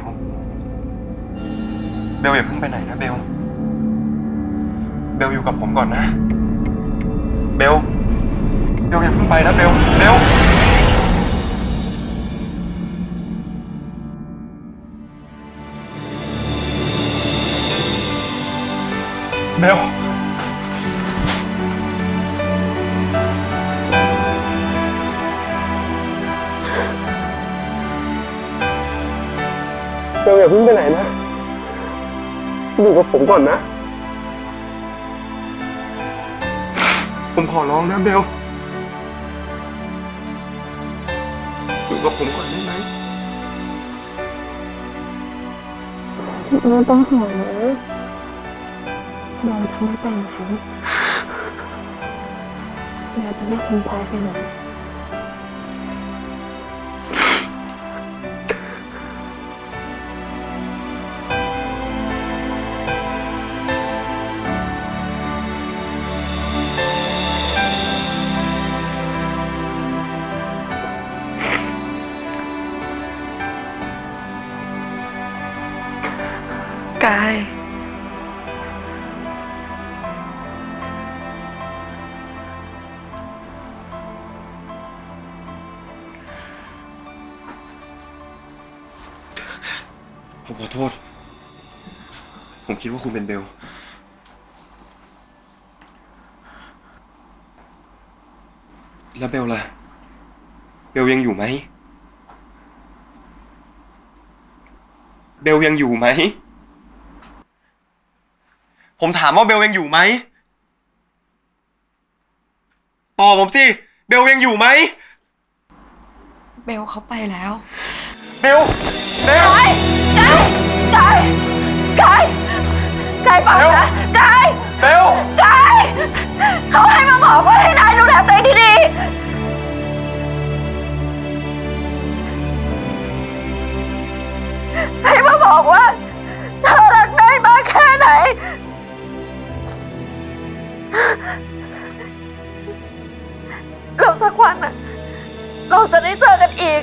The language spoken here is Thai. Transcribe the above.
เบล เบลอย่าเพิ่งไปไหนนะเบล เบลอยู่กับผมก่อนนะ เบล เบลอย่าเพิ่งไปนะเบล เบลเบล เบลอย่าเพิ่งไปไหนนะอยู่กับผมก่อนนะ ผมขอร้องนะเบลอยู่กับผมก่อนได้ไหมไม่ต้องห่วงนะเราจะไม่ไปไหนเราจะไม่ทิ้งพลอยไปไหน กาย ผมขอโทษ ผมคิดว่าคุณเป็นเบล แล้วเบลล่ะ เบลยังอยู่ไหม เบลยังอยู่ไหม ผมถามว่าเบลยังอยู่ไหมตอบผมสิ เบลยังอยู่ไหม เบลเขาไปแล้ว เบล เบลกายกายกายกายฟังนะ เราจะได้เจอกันอีก